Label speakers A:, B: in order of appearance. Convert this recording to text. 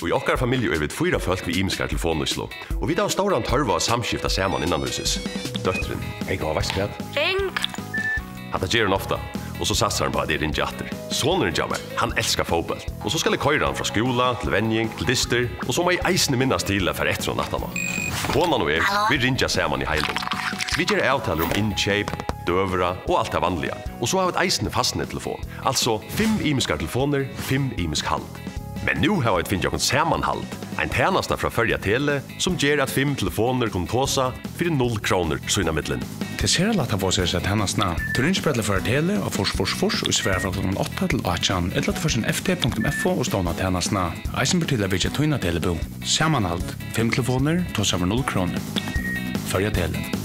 A: Og i okkar familie er vi fyra folk vi imiskar telefonuslo. Og vi da har ståran tørva og samskifta saman innanhuses. Døtteren, hei gav veist kvæd.
B: Ring!
A: Hatta gjer han ofta, og så satsar han på at jeg ringer atter. Sonen ringer han elskar fotball. Og så skal jeg køyra han fra skola, til venjing, til dister. og så må jeg eisne minnast til det for etter og nattana. Konan og jeg, vi rinja saman i heilen. Vi gjer avtaler om innkjeip, døvra og alt det vanlige. Og så har vi et eisende fastnettelefon. Altså fem imiskar telefoner, fem imisk halv. Men nu har jag ett finnjakt sammanhalt. En tjänasta fra Följa Tele som ger att fem telefoner kan tåsa för 0 kronor så innan.
C: Det ser alla att ha fått sig att tjänasta. Du ringer på Tele och fors, fors, fors och svär från klokken 8 til 8, eller til forsen sin ft.fo och ståna tjänasta. Eisen betyder att vi ikke tjena telebo. Sammanhalt. Fem telefoner tåsa för 0 kronor. Följa Tele.